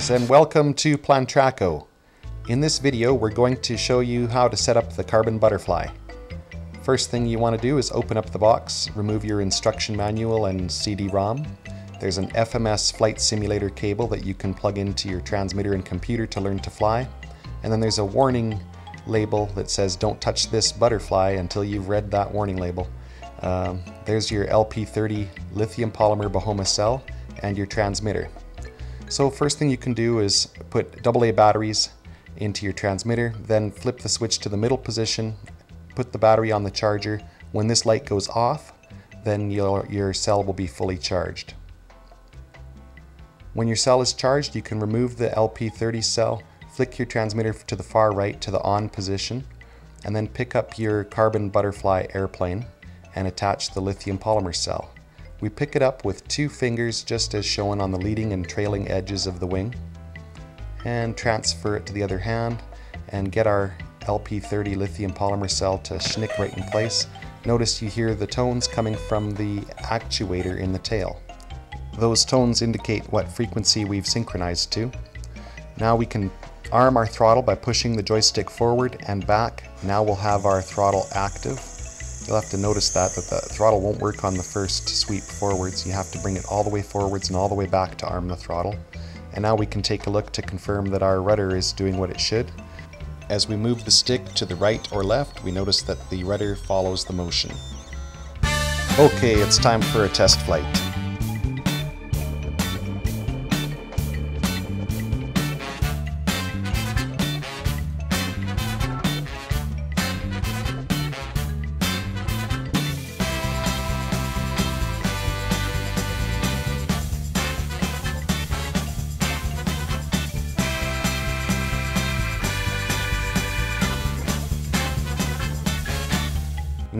Greetings and welcome to Plantraco. In this video we're going to show you how to set up the carbon butterfly. First thing you want to do is open up the box, remove your instruction manual and CD-ROM. There's an FMS flight simulator cable that you can plug into your transmitter and computer to learn to fly. And then there's a warning label that says don't touch this butterfly until you've read that warning label. Um, there's your LP30 lithium polymer Bahoma cell and your transmitter. So first thing you can do is put AA batteries into your transmitter, then flip the switch to the middle position, put the battery on the charger. When this light goes off, then your, your cell will be fully charged. When your cell is charged, you can remove the LP30 cell, flick your transmitter to the far right to the on position, and then pick up your carbon butterfly airplane and attach the lithium polymer cell. We pick it up with two fingers just as shown on the leading and trailing edges of the wing and transfer it to the other hand and get our LP30 lithium polymer cell to schnick right in place. Notice you hear the tones coming from the actuator in the tail. Those tones indicate what frequency we've synchronized to. Now we can arm our throttle by pushing the joystick forward and back. Now we'll have our throttle active You'll have to notice that, that the throttle won't work on the first sweep forwards. You have to bring it all the way forwards and all the way back to arm the throttle. And now we can take a look to confirm that our rudder is doing what it should. As we move the stick to the right or left, we notice that the rudder follows the motion. Okay, it's time for a test flight.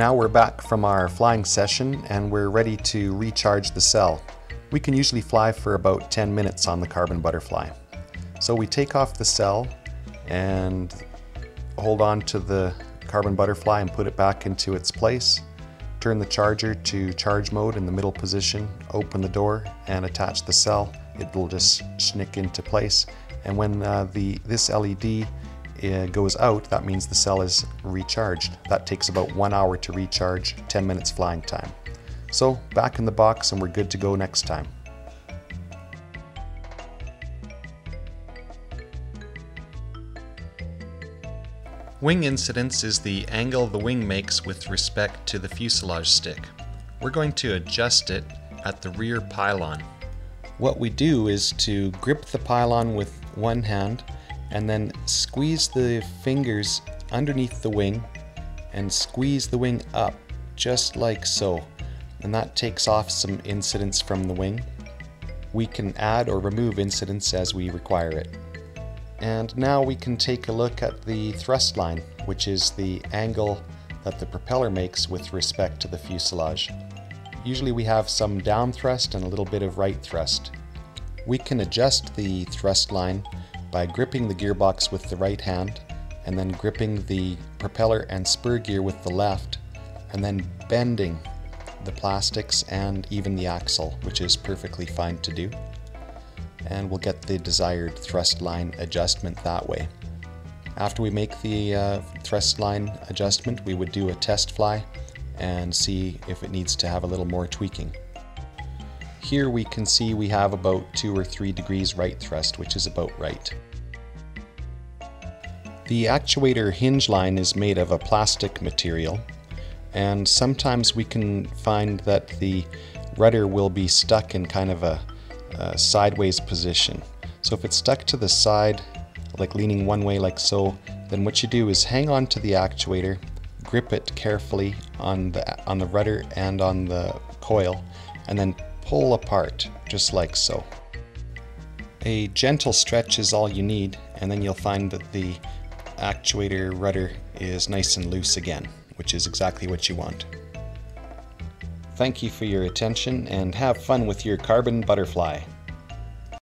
Now we're back from our flying session and we're ready to recharge the cell. We can usually fly for about 10 minutes on the Carbon Butterfly. So we take off the cell and hold on to the Carbon Butterfly and put it back into its place. Turn the charger to charge mode in the middle position, open the door and attach the cell. It will just snick into place. And when uh, the this LED goes out, that means the cell is recharged. That takes about one hour to recharge, 10 minutes flying time. So back in the box and we're good to go next time. Wing incidence is the angle the wing makes with respect to the fuselage stick. We're going to adjust it at the rear pylon. What we do is to grip the pylon with one hand and then squeeze the fingers underneath the wing and squeeze the wing up just like so and that takes off some incidence from the wing. We can add or remove incidence as we require it. And now we can take a look at the thrust line, which is the angle that the propeller makes with respect to the fuselage. Usually we have some down thrust and a little bit of right thrust. We can adjust the thrust line by gripping the gearbox with the right hand and then gripping the propeller and spur gear with the left and then bending the plastics and even the axle, which is perfectly fine to do. And we'll get the desired thrust line adjustment that way. After we make the uh, thrust line adjustment, we would do a test fly and see if it needs to have a little more tweaking. Here we can see we have about 2 or 3 degrees right thrust, which is about right. The actuator hinge line is made of a plastic material, and sometimes we can find that the rudder will be stuck in kind of a, a sideways position. So if it's stuck to the side, like leaning one way like so, then what you do is hang on to the actuator, grip it carefully on the, on the rudder and on the coil, and then pull apart, just like so. A gentle stretch is all you need, and then you'll find that the actuator rudder is nice and loose again, which is exactly what you want. Thank you for your attention and have fun with your carbon butterfly.